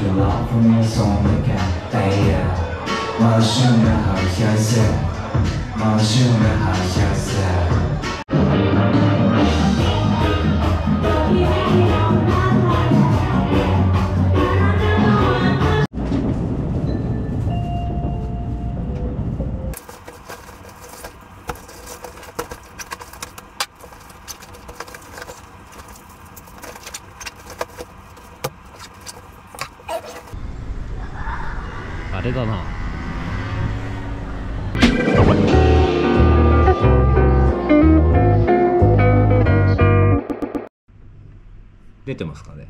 就老夫没送你看，哎呀，马修的好消息，马修的好消息。 あれだな出てますかね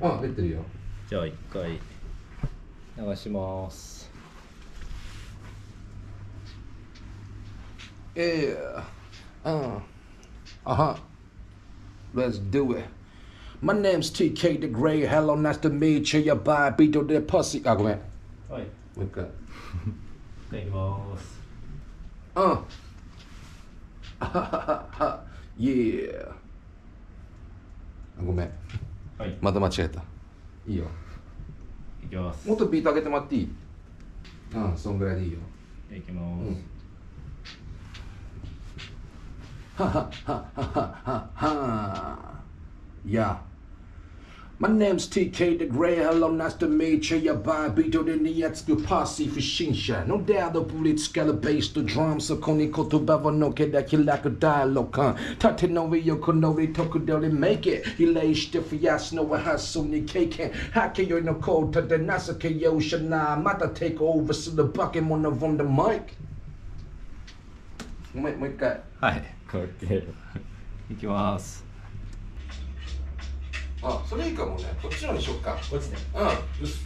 あ出てるよじゃあ一回流しますええうんあは Let's do it My name's TK the Gray Hello nice to meet you やばいビートでパシあごめん はい。もう一回。いただきます。うんあははは。は Yeah あごめん。はい。また間違えた。いいよ。いきます。もっとビート上げてもらっていい？うんそんぐらいでいいよ。いきます、うん。はははははは Yeah My name's TK the Grey, hello, nice to meet you. Jag bara byter den i ett sku passiv för shincha. No där då politiska bass, the drums och koni koto bava no keda kilaka dialogue. Tate no vi yo kono vi toku dole make it. Hila ishte för jas no wa hasu ni keke. Hake yo no kota the nasa ke yo shana. Mata take over so the bucket on the on the mic. もうもう一回。はいオッケーいきます あ、それいいかもね。こっちのにしよっか。こっちでうん。よし。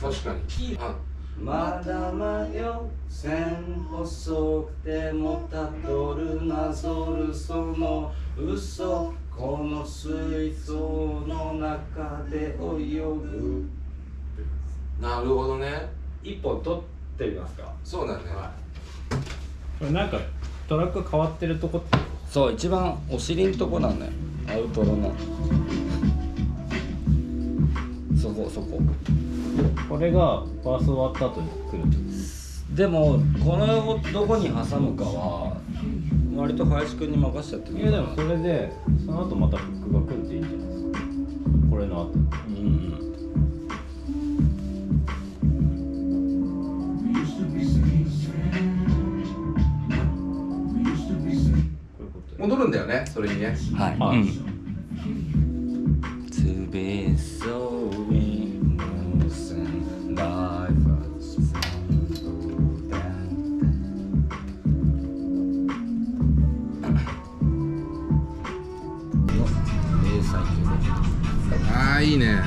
確かに。うん。まだまよ線細くてもたどるなぞるその嘘この水槽の中で泳ぐなるほどね。一本取ってみますかそうだね。これなんかトラック変わってるとこってそう一番お尻んとこなんだよ。アウトロの。そこそこ。これがバース終わった後に来るでもこのをどこに挟むかは割と林くんに任せちゃってといやでもそれでその後またフックが来るっていいんじゃないですか？これの後。うんうん戻るんだよね。それにね。はい、はいうんああ、いいね。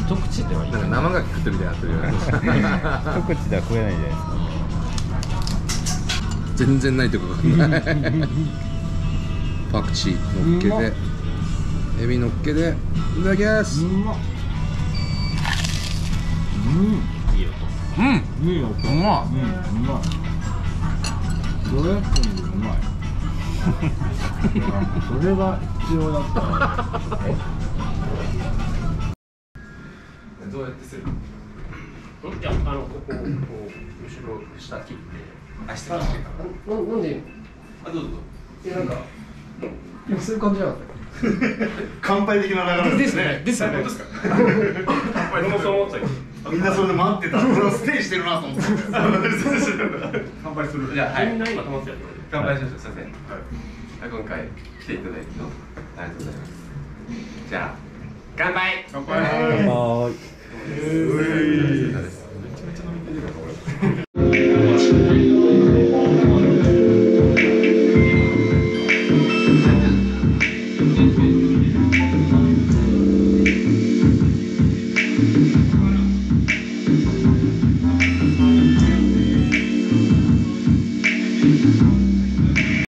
一口ではいいなんか生牡蠣食ってるみたいになってるよね。一口では食えないじゃないですか全然ないとこがない。パクチー乗っけて、エビ乗っけて、いただきます。うん。まっ。いい音うん。いいよ、うまい。うん、うまい。ドレッシングうまい。それが必要だったら。どうやってするいやあのこここう後ろ下切ってあ下切ってかななんであどうぞえなんか。今そういう感じじゃなかっ 乾杯的な流れですね。ですよね。ですか。俺もそう思ったけどみんなそれで待ってた。これはステイしてるなと思って。乾杯する。じゃあはい。みんな今止まってる乾杯しましょうすいませんはい。今回来ていただいてのありがとうございます。じゃあ乾杯。乾杯。はい